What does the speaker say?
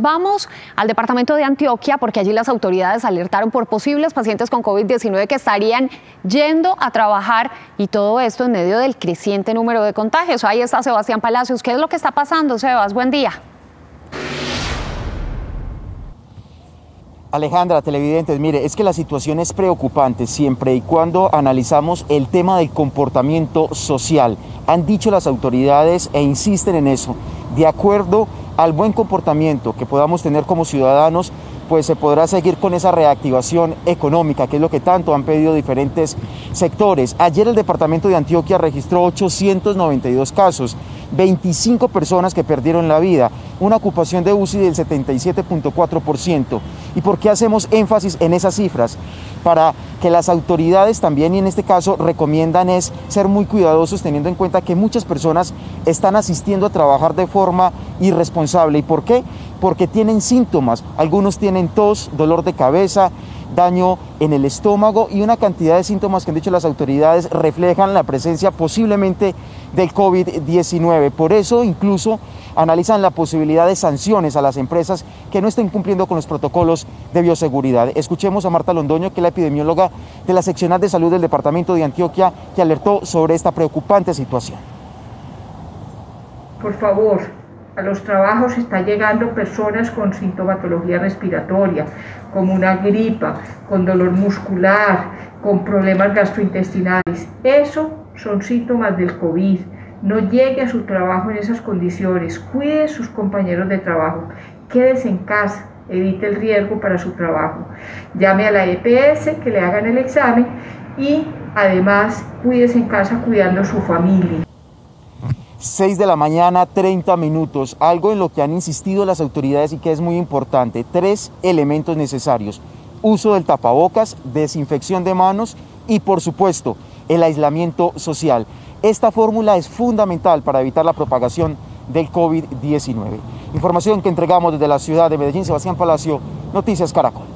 Vamos al departamento de Antioquia porque allí las autoridades alertaron por posibles pacientes con COVID-19 que estarían yendo a trabajar y todo esto en medio del creciente número de contagios. Ahí está Sebastián Palacios. ¿Qué es lo que está pasando, Sebas? Buen día. Alejandra, televidentes, mire, es que la situación es preocupante siempre y cuando analizamos el tema del comportamiento social. Han dicho las autoridades e insisten en eso. De acuerdo al buen comportamiento que podamos tener como ciudadanos, pues se podrá seguir con esa reactivación económica, que es lo que tanto han pedido diferentes sectores. Ayer el departamento de Antioquia registró 892 casos, 25 personas que perdieron la vida, una ocupación de UCI del 77.4%. ¿Y por qué hacemos énfasis en esas cifras? Para que las autoridades también, y en este caso recomiendan es ser muy cuidadosos teniendo en cuenta que muchas personas están asistiendo a trabajar de forma irresponsable. ¿Y por qué? Porque tienen síntomas. Algunos tienen tos, dolor de cabeza, daño en el estómago y una cantidad de síntomas que han dicho las autoridades reflejan la presencia posiblemente del COVID-19. Por eso incluso analizan la posibilidad de sanciones a las empresas que no estén cumpliendo con los protocolos de bioseguridad. Escuchemos a Marta Londoño, que es la epidemióloga de la seccional de salud del departamento de Antioquia, que alertó sobre esta preocupante situación. Por favor, a los trabajos están llegando personas con sintomatología respiratoria, como una gripa, con dolor muscular, con problemas gastrointestinales. Eso son síntomas del COVID. No llegue a su trabajo en esas condiciones. Cuide a sus compañeros de trabajo. Quédese en casa. Evite el riesgo para su trabajo. Llame a la EPS que le hagan el examen y además cuídese en casa cuidando a su familia. 6 de la mañana, 30 minutos, algo en lo que han insistido las autoridades y que es muy importante. Tres elementos necesarios. Uso del tapabocas, desinfección de manos y por supuesto el aislamiento social. Esta fórmula es fundamental para evitar la propagación del COVID-19. Información que entregamos desde la ciudad de Medellín, Sebastián Palacio, Noticias Caracol.